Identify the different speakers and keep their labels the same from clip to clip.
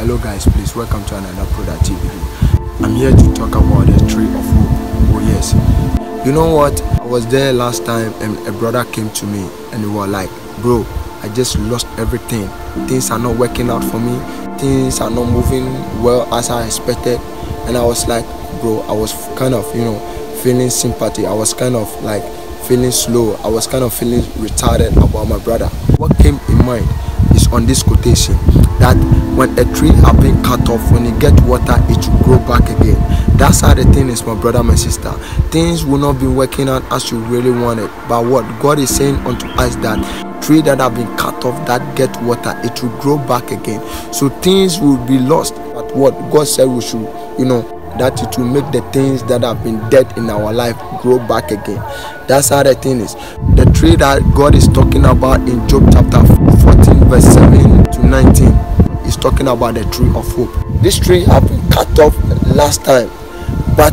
Speaker 1: Hello guys, please welcome to another productive video. I'm here to talk about the tree of hope. Oh yes. You know what? I was there last time and a brother came to me and he was like, bro, I just lost everything. Things are not working out for me. Things are not moving well as I expected. And I was like, bro, I was kind of, you know, feeling sympathy. I was kind of like feeling slow. I was kind of feeling retarded about my brother. What came in mind on this quotation that when a tree has been cut off, when you get water, it will grow back again. That's how the thing is, my brother, my sister. Things will not be working out as you really wanted. But what God is saying unto us that tree that have been cut off that get water, it will grow back again. So things will be lost. But what God said we should, you know, that it will make the things that have been dead in our life grow back again. That's how the thing is. The tree that God is talking about in Job chapter 14, verse 7 to 19 is talking about the tree of hope. This tree have been cut off last time, but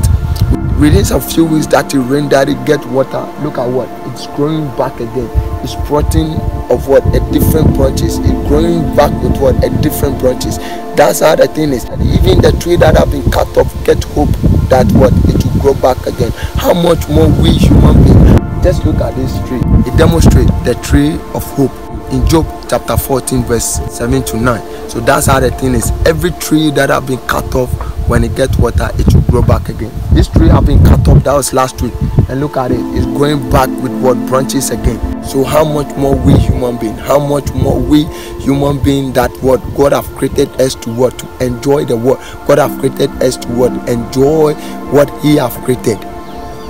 Speaker 1: within a few weeks that it rained, that it get water. Look at what it's growing back again. It's sprouting of what a different branches. It's growing back with what a different branches. That's how the thing is. Even the tree that have been cut off get hope that what it will grow back again. How much more we human beings? Just look at this tree. It demonstrates the tree of hope in Job chapter 14 verse 7 to 9. So that's how the thing is. Every tree that have been cut off, when it gets water, it will grow back again. This tree have been cut off, that was last week. And look at it, it's growing back with what branches again. So how much more we human being, how much more we human being that what God have created us to what to enjoy the what God have created us to what enjoy what He have created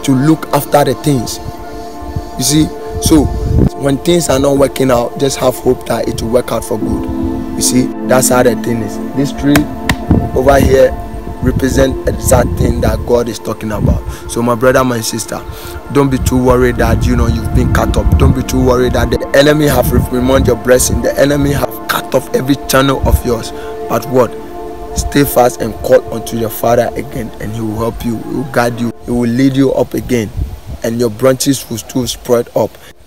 Speaker 1: to look after the things. You see, so when things are not working out, just have hope that it will work out for good. You see, that's how the thing is. This tree over here represent exact thing that God is talking about. So my brother, my sister, don't be too worried that you know you've been cut off. Don't be too worried that the enemy have removed your blessing. The enemy have cut off every channel of yours. But what? Stay fast and call unto your father again, and he will help you, he will guide you, he will lead you up again, and your branches will still spread up.